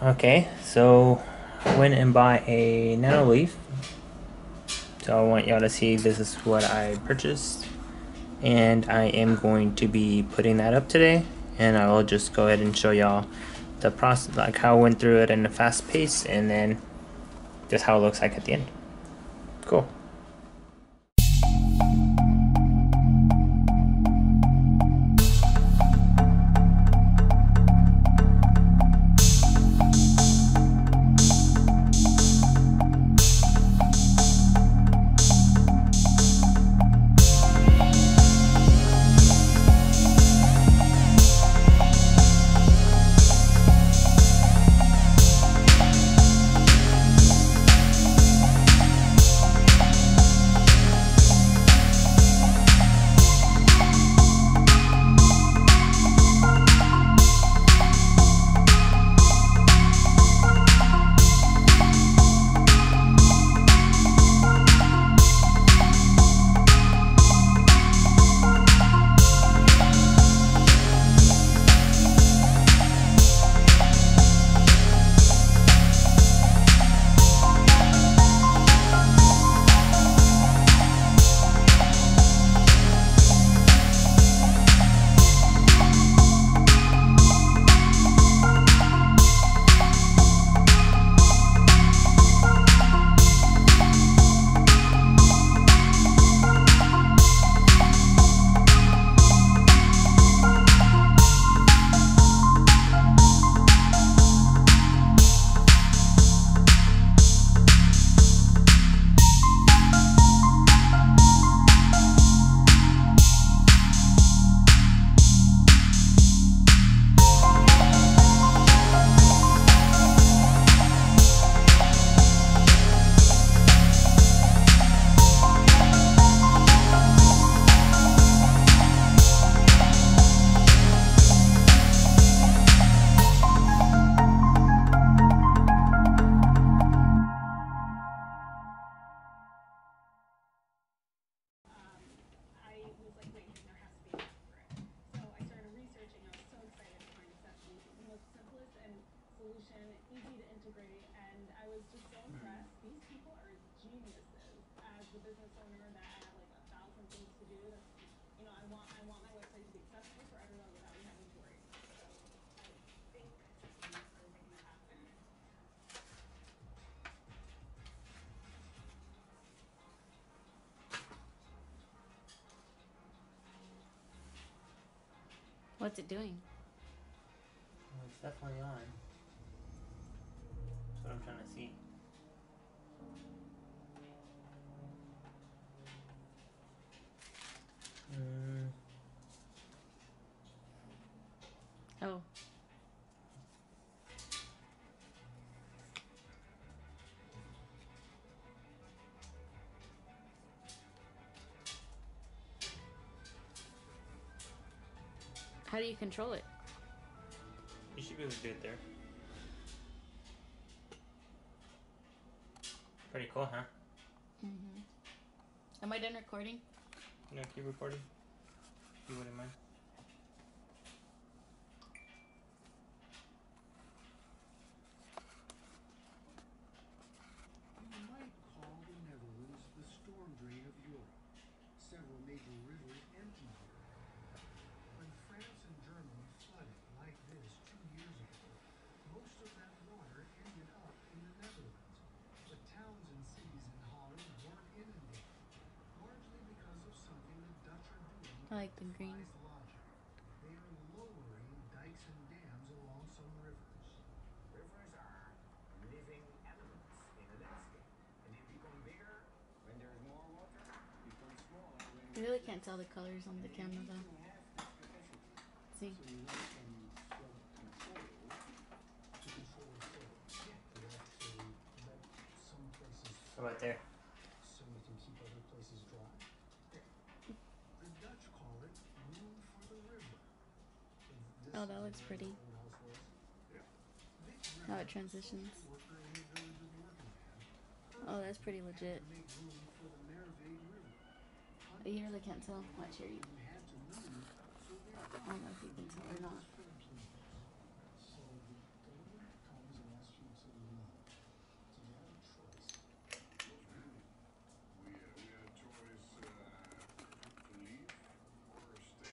Okay, so went and bought a Nanoleaf. So I want y'all to see this is what I purchased. And I am going to be putting that up today. And I will just go ahead and show y'all the process, like how I went through it in a fast pace and then just how it looks like at the end. Cool. Business owner that I have like a thousand things to do, that's, you know, I want I want my website to be accessible for everyone without me having to worry. So I think are making that happen. What's it doing? Well, it's definitely on. That's what I'm trying to see. How do you control it? you should be able to do it there. Pretty cool, huh? Mm-hmm. Am I done recording? No, keep recording. You wouldn't mind. Like the green. They are lowering dikes and dams along some rivers. Rivers are living elements in and they become bigger when there's more water, I really can't tell the colors on the camera though. you. See? So you want some self-control to control the soil. You have to let some places How about there? so you can keep other places dry. The Dutch call it room for the river. This Oh, that looks pretty. How it transitions. Oh, that's pretty legit. You really can't tell. Watch here. I don't know if you can tell or not.